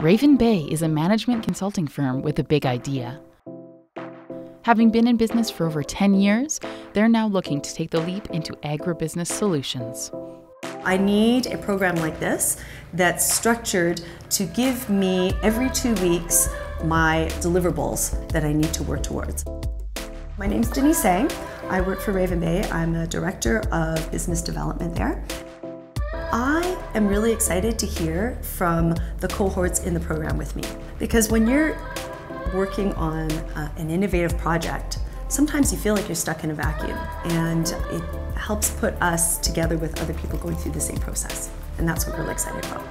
Raven Bay is a management consulting firm with a big idea. Having been in business for over 10 years, they're now looking to take the leap into agribusiness solutions. I need a program like this that's structured to give me every two weeks my deliverables that I need to work towards. My name is Denise Sang. I work for Raven Bay. I'm a director of business development there. I am really excited to hear from the cohorts in the program with me because when you're working on uh, an innovative project, sometimes you feel like you're stuck in a vacuum and it helps put us together with other people going through the same process. And that's what we're really excited about.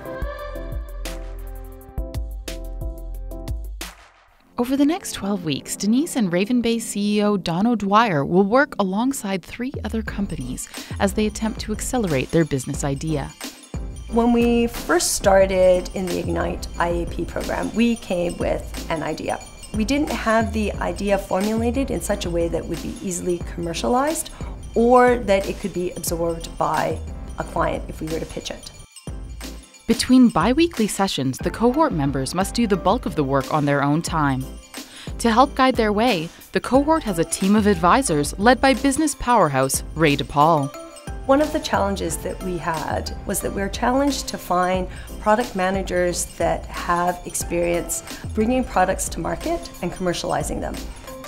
Over the next 12 weeks, Denise and Raven Bay CEO Don O'Dwyer will work alongside three other companies as they attempt to accelerate their business idea. When we first started in the Ignite IAP program, we came with an idea. We didn't have the idea formulated in such a way that would be easily commercialized or that it could be absorbed by a client if we were to pitch it. Between bi weekly sessions, the cohort members must do the bulk of the work on their own time. To help guide their way, the cohort has a team of advisors led by business powerhouse Ray DePaul. One of the challenges that we had was that we were challenged to find product managers that have experience bringing products to market and commercializing them.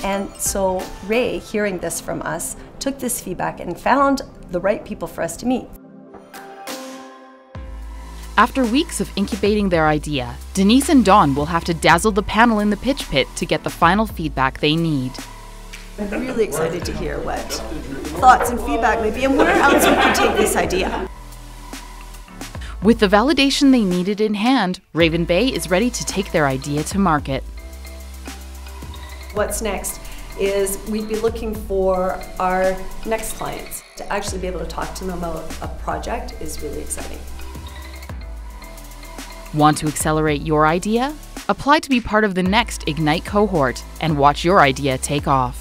And so Ray, hearing this from us, took this feedback and found the right people for us to meet. After weeks of incubating their idea, Denise and Don will have to dazzle the panel in the pitch pit to get the final feedback they need. I'm really excited to hear what thoughts and feedback may be and where else we can take this idea. With the validation they needed in hand, Raven Bay is ready to take their idea to market. What's next is we'd be looking for our next clients. To actually be able to talk to them about a project is really exciting. Want to accelerate your idea? Apply to be part of the next Ignite cohort and watch your idea take off.